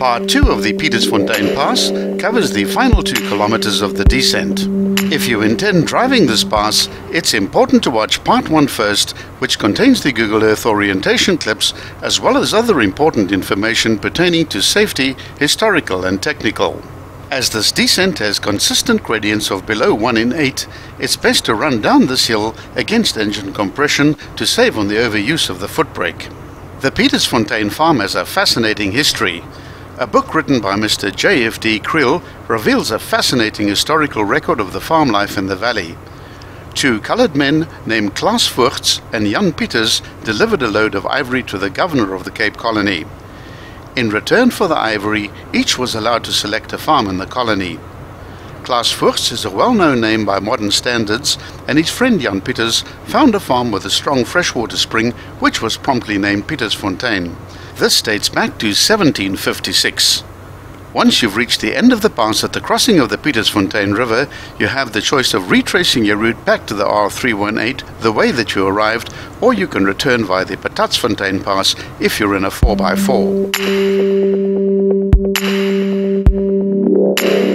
Part 2 of the Pietersfontein Pass covers the final two kilometers of the descent. If you intend driving this pass, it's important to watch Part 1 first, which contains the Google Earth orientation clips as well as other important information pertaining to safety, historical and technical. As this descent has consistent gradients of below 1 in 8, it's best to run down this hill against engine compression to save on the overuse of the foot brake. The Pietersfontein farm has a fascinating history. A book written by Mr. J.F.D. Creel reveals a fascinating historical record of the farm life in the valley. Two colored men named Klaas Voogts and Jan Pieters delivered a load of ivory to the governor of the Cape Colony. In return for the ivory, each was allowed to select a farm in the colony. Klaas Voogts is a well-known name by modern standards, and his friend Jan Pieters found a farm with a strong freshwater spring, which was promptly named Pietersfontein. This dates back to 1756. Once you've reached the end of the pass at the crossing of the Pietersfontein River, you have the choice of retracing your route back to the R318 the way that you arrived, or you can return via the Patatsfontein Pass if you're in a 4x4.